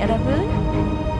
여러분.